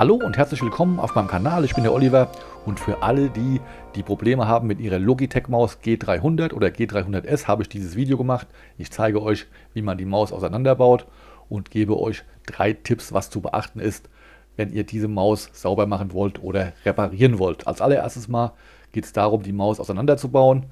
Hallo und herzlich willkommen auf meinem Kanal. Ich bin der Oliver und für alle, die die Probleme haben mit ihrer Logitech Maus G300 oder G300S, habe ich dieses Video gemacht. Ich zeige euch, wie man die Maus auseinanderbaut und gebe euch drei Tipps, was zu beachten ist, wenn ihr diese Maus sauber machen wollt oder reparieren wollt. Als allererstes mal geht es darum, die Maus auseinanderzubauen.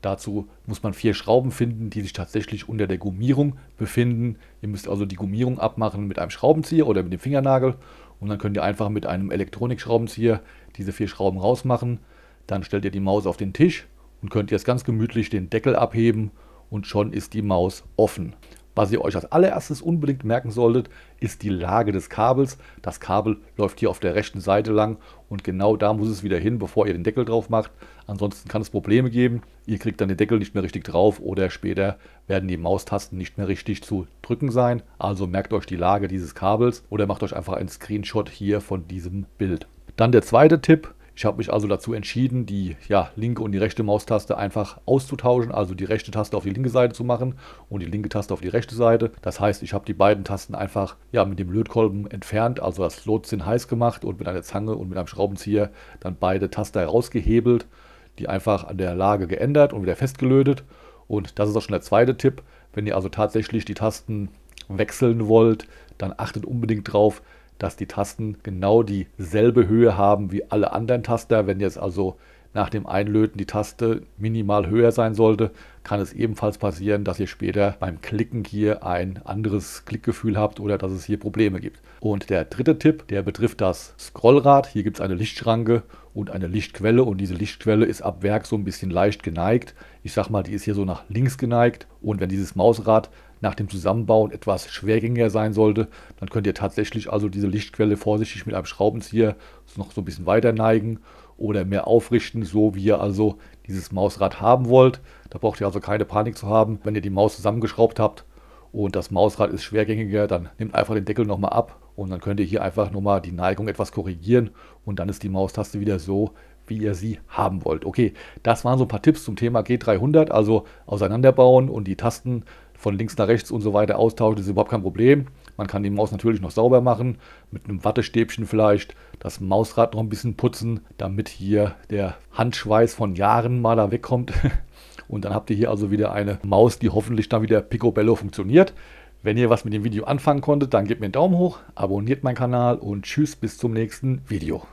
Dazu muss man vier Schrauben finden, die sich tatsächlich unter der Gummierung befinden. Ihr müsst also die Gummierung abmachen mit einem Schraubenzieher oder mit dem Fingernagel und dann könnt ihr einfach mit einem Elektronikschraubenzieher diese vier Schrauben rausmachen. Dann stellt ihr die Maus auf den Tisch und könnt jetzt ganz gemütlich den Deckel abheben und schon ist die Maus offen. Was ihr euch als allererstes unbedingt merken solltet, ist die Lage des Kabels. Das Kabel läuft hier auf der rechten Seite lang und genau da muss es wieder hin, bevor ihr den Deckel drauf macht. Ansonsten kann es Probleme geben. Ihr kriegt dann den Deckel nicht mehr richtig drauf oder später werden die Maustasten nicht mehr richtig zu drücken sein. Also merkt euch die Lage dieses Kabels oder macht euch einfach einen Screenshot hier von diesem Bild. Dann der zweite Tipp, ich habe mich also dazu entschieden, die ja, linke und die rechte Maustaste einfach auszutauschen, also die rechte Taste auf die linke Seite zu machen und die linke Taste auf die rechte Seite. Das heißt, ich habe die beiden Tasten einfach ja, mit dem Lötkolben entfernt, also das Lotsin heiß gemacht und mit einer Zange und mit einem Schraubenzieher dann beide Taster herausgehebelt, die einfach an der Lage geändert und wieder festgelötet. Und das ist auch schon der zweite Tipp. Wenn ihr also tatsächlich die Tasten wechseln wollt, dann achtet unbedingt drauf, dass die Tasten genau dieselbe Höhe haben wie alle anderen Taster. Wenn jetzt also nach dem Einlöten die Taste minimal höher sein sollte, kann es ebenfalls passieren, dass ihr später beim Klicken hier ein anderes Klickgefühl habt oder dass es hier Probleme gibt. Und der dritte Tipp, der betrifft das Scrollrad. Hier gibt es eine Lichtschranke und eine Lichtquelle und diese Lichtquelle ist ab Werk so ein bisschen leicht geneigt. Ich sag mal, die ist hier so nach links geneigt und wenn dieses Mausrad nach dem Zusammenbauen etwas schwergängiger sein sollte, dann könnt ihr tatsächlich also diese Lichtquelle vorsichtig mit einem Schraubenzieher noch so ein bisschen weiter neigen oder mehr aufrichten, so wie ihr also dieses Mausrad haben wollt. Da braucht ihr also keine Panik zu haben. Wenn ihr die Maus zusammengeschraubt habt und das Mausrad ist schwergängiger, dann nehmt einfach den Deckel nochmal ab und dann könnt ihr hier einfach nochmal die Neigung etwas korrigieren und dann ist die Maustaste wieder so, wie ihr sie haben wollt. Okay, das waren so ein paar Tipps zum Thema G300, also auseinanderbauen und die Tasten von links nach rechts und so weiter austauschen, ist überhaupt kein Problem. Man kann die Maus natürlich noch sauber machen, mit einem Wattestäbchen vielleicht, das Mausrad noch ein bisschen putzen, damit hier der Handschweiß von Jahren mal da wegkommt. Und dann habt ihr hier also wieder eine Maus, die hoffentlich dann wieder picobello funktioniert. Wenn ihr was mit dem Video anfangen konntet, dann gebt mir einen Daumen hoch, abonniert meinen Kanal und tschüss bis zum nächsten Video.